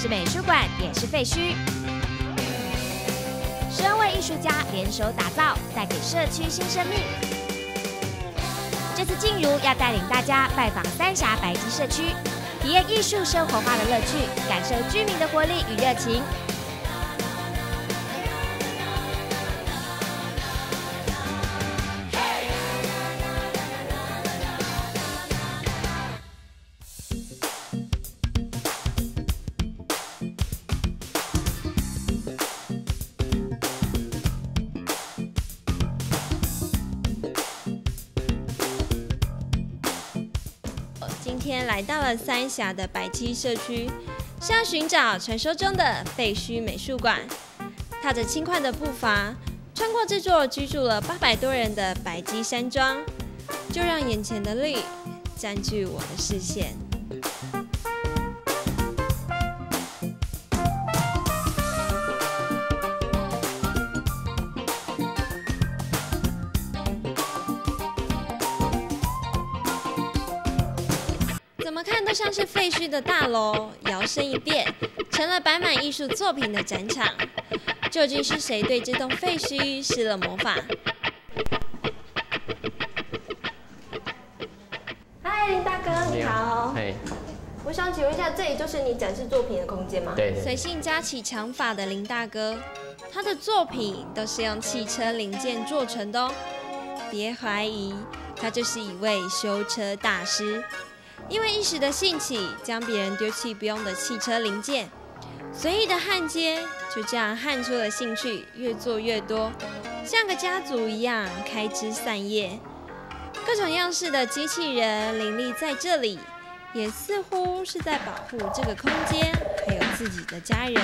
是美术馆，也是废墟。十二位艺术家联手打造，带给社区新生命。这次静茹要带领大家拜访三峡白鸡社区，体验艺术生活化的乐趣，感受居民的活力与热情。天来到了三峡的白鸡社区，是要寻找传说中的废墟美术馆。踏着轻快的步伐，穿过这座居住了八百多人的白鸡山庄，就让眼前的绿占据我的视线。怎么看都像是废墟的大楼，摇身一变成了摆满艺术作品的展场。究竟是谁对这栋废墟施了魔法？嗨，林大哥，你好。嘿，我想请问一下，这里就是你展示作品的空间吗？对对随性加起长发的林大哥，他的作品都是用汽车零件做成的哦。别怀疑，他就是一位修车大师。因为一时的兴起，将别人丢弃不用的汽车零件，随意的焊接，就这样焊出了兴趣，越做越多，像个家族一样开枝散叶。各种样式的机器人林立在这里，也似乎是在保护这个空间，还有自己的家人。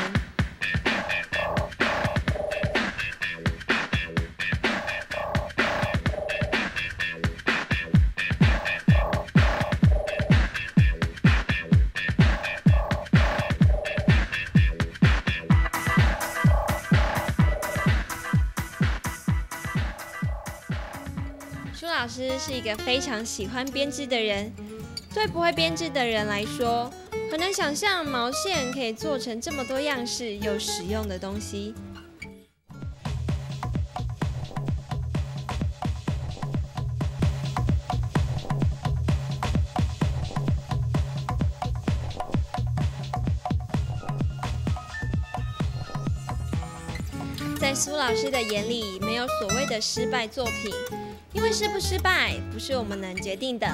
老师是一个非常喜欢编织的人，对不会编织的人来说，很难想象毛线可以做成这么多样式又实用的东西。在苏老师的眼里，没有所谓的失败作品，因为失不失败不是我们能决定的。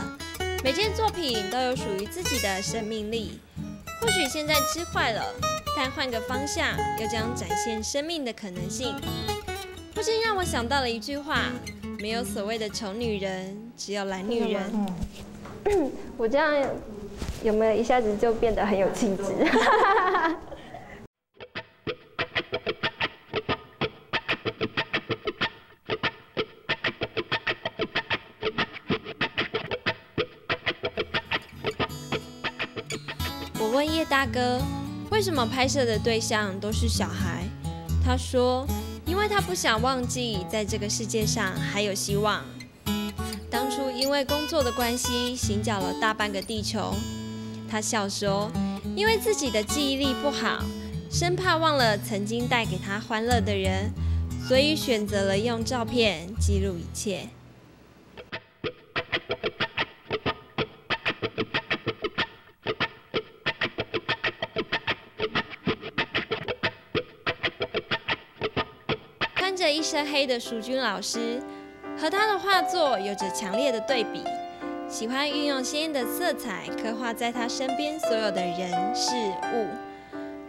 每件作品都有属于自己的生命力。或许现在织坏了，但换个方向，又将展现生命的可能性。不禁让我想到了一句话：没有所谓的丑女人，只有懒女人。我这样有没有一下子就变得很有气质？大哥，为什么拍摄的对象都是小孩？他说，因为他不想忘记，在这个世界上还有希望。当初因为工作的关系，行脚了大半个地球。他笑说，因为自己的记忆力不好，生怕忘了曾经带给他欢乐的人，所以选择了用照片记录一切。着一身黑的淑君老师，和他的画作有着强烈的对比。喜欢运用鲜艳的色彩，刻画在他身边所有的人事物。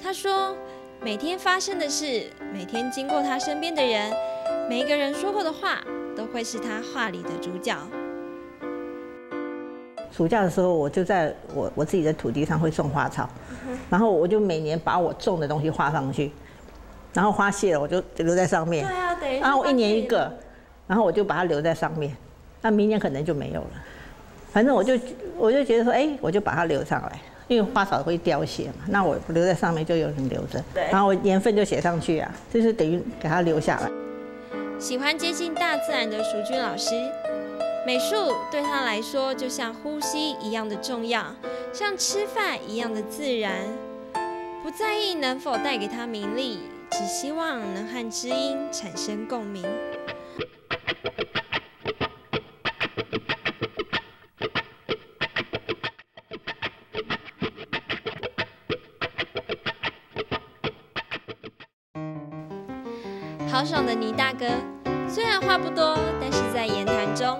他说，每天发生的事，每天经过他身边的人，每一个人说过的话，都会是他画里的主角。暑假的时候，我就在我我自己的土地上会种花草，然后我就每年把我种的东西画上去，然后花谢了我就留在上面。对啊，等于是然后我一年一个，然后我就把它留在上面，那明年可能就没有了。反正我就我就觉得说，哎，我就把它留上来，因为花草会凋谢嘛，那我留在上面就有人留着，对然后我年份就写上去啊，就是等于给它留下来。喜欢接近大自然的淑君老师，美术对他来说就像呼吸一样的重要，像吃饭一样的自然。不在意能否带给他名利，只希望能和知音产生共鸣。豪爽的倪大哥，虽然话不多，但是在言谈中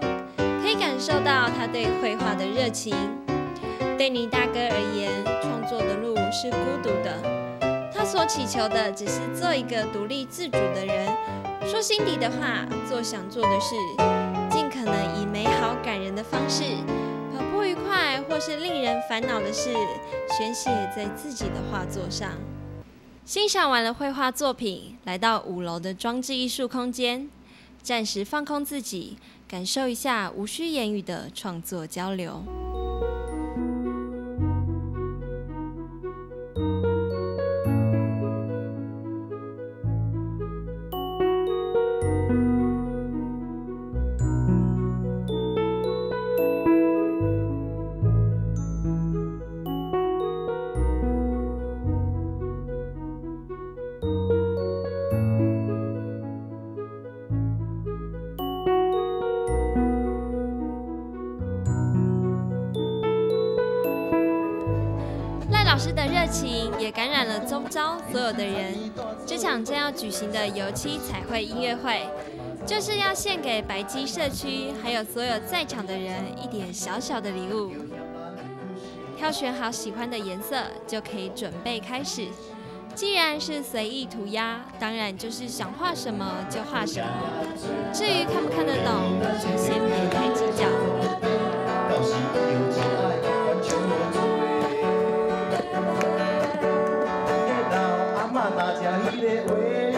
可以感受到他对绘画的热情。对倪大哥而言，创作的路是孤独的，他所祈求的只是做一个独立自主的人，说心底的话，做想做的事，尽可能以美好感人的方式，把不愉快或是令人烦恼的事宣泄在自己的画作上。欣赏完了绘画作品，来到五楼的装置艺术空间，暂时放空自己，感受一下无需言语的创作交流。老师的热情也感染了周遭所有的人。这场将要举行的油漆彩绘音乐会，就是要献给白鸡社区还有所有在场的人一点小小的礼物。挑选好喜欢的颜色，就可以准备开始。既然是随意涂鸦，当然就是想画什么就画什么。至于看不看得懂，就先别太计较。that way.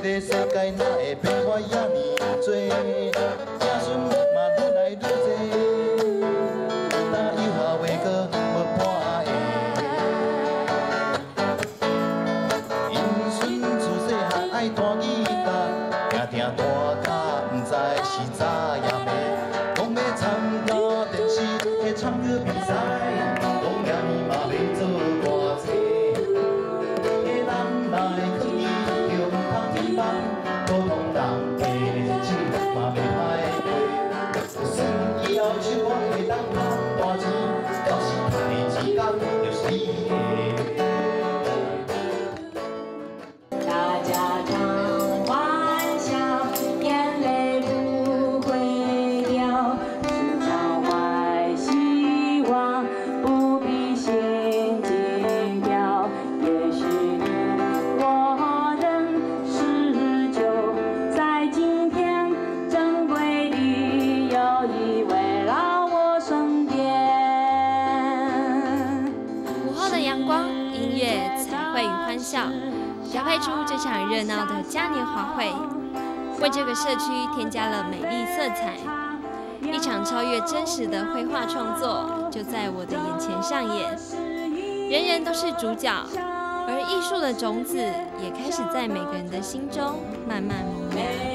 这个世界哪会变化也尼多，子孙嘛愈来愈多，哪有下辈子要伴的？子孙自细汉爱弹吉他，听听弹到不知是怎样。阳光、音乐、彩绘与欢笑调配出这场热闹的嘉年华会，为这个社区添加了美丽色彩。一场超越真实的绘画创作就在我的眼前上演，人人都是主角，而艺术的种子也开始在每个人的心中慢慢萌芽